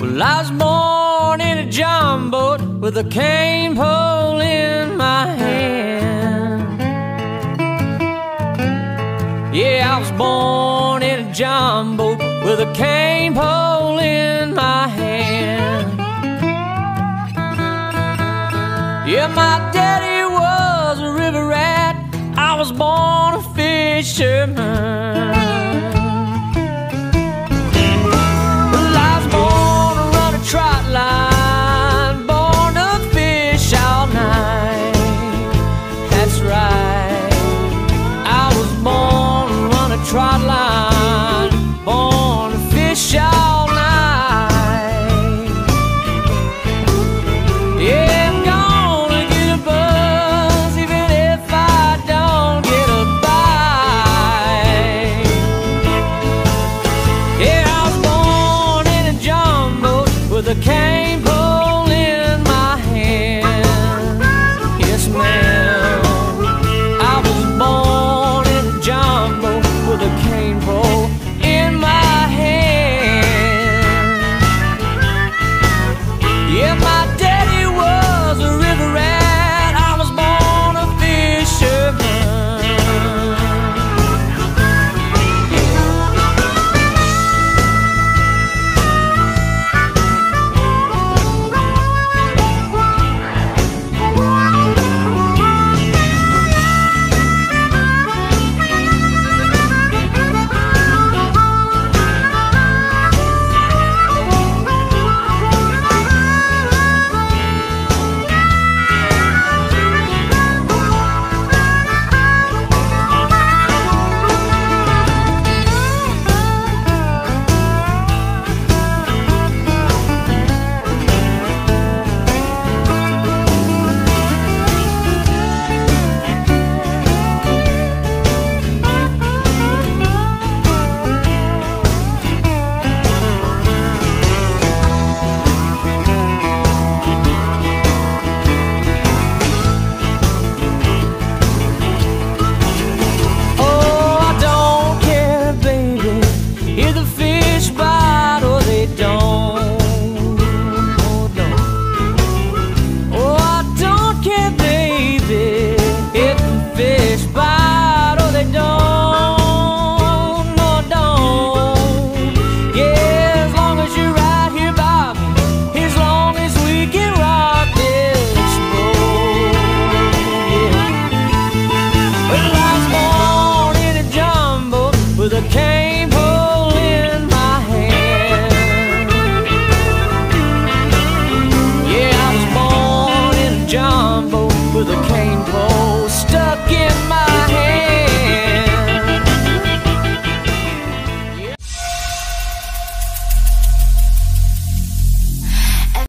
Well, I was born in a john boat with a cane pole in my hand. Yeah, I was born in a john boat with a cane pole in my hand. Yeah, my daddy river rat. I was born a fisherman. fish.